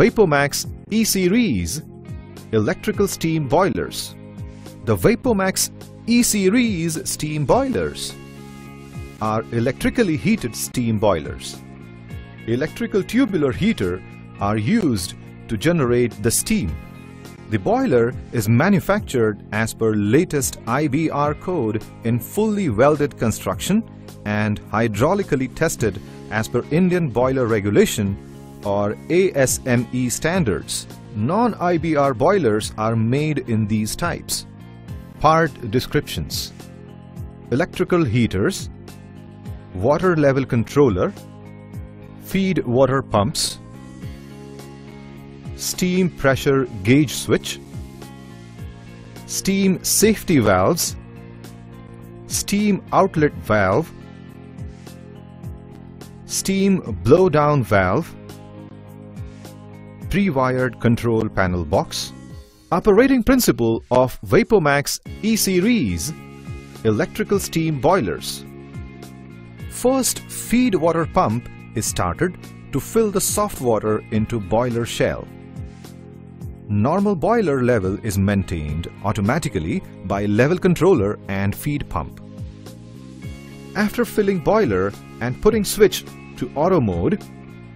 Vapomax E-Series electrical steam boilers. The Vapomax E-Series steam boilers are electrically heated steam boilers. Electrical tubular heater are used to generate the steam. The boiler is manufactured as per latest IBR code in fully welded construction and hydraulically tested as per Indian Boiler Regulation or ASME standards. Non-IBR boilers are made in these types. Part descriptions. Electrical heaters. Water level controller. Feed water pumps. Steam pressure gauge switch. Steam safety valves. Steam outlet valve. Steam blowdown valve pre-wired control panel box, operating principle of Vapomax E-Series electrical steam boilers. First feed water pump is started to fill the soft water into boiler shell. Normal boiler level is maintained automatically by level controller and feed pump. After filling boiler and putting switch to auto mode,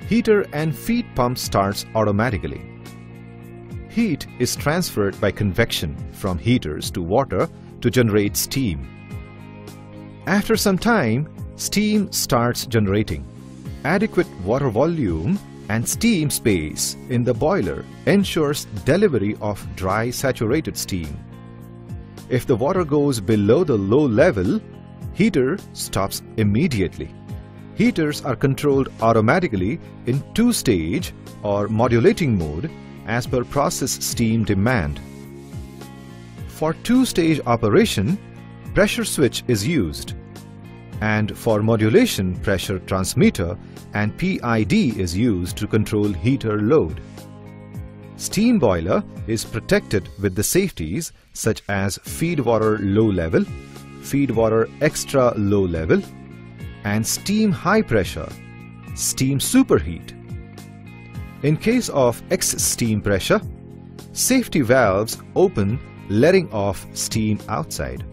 heater and feed pump starts automatically. Heat is transferred by convection from heaters to water to generate steam. After some time, steam starts generating. Adequate water volume and steam space in the boiler ensures delivery of dry saturated steam. If the water goes below the low level, heater stops immediately. Heaters are controlled automatically in two-stage or modulating mode as per process steam demand. For two-stage operation, pressure switch is used and for modulation pressure transmitter and PID is used to control heater load. Steam boiler is protected with the safeties such as feed water low level, feed water extra low level, and steam high pressure, steam superheat. In case of X steam pressure, safety valves open letting off steam outside.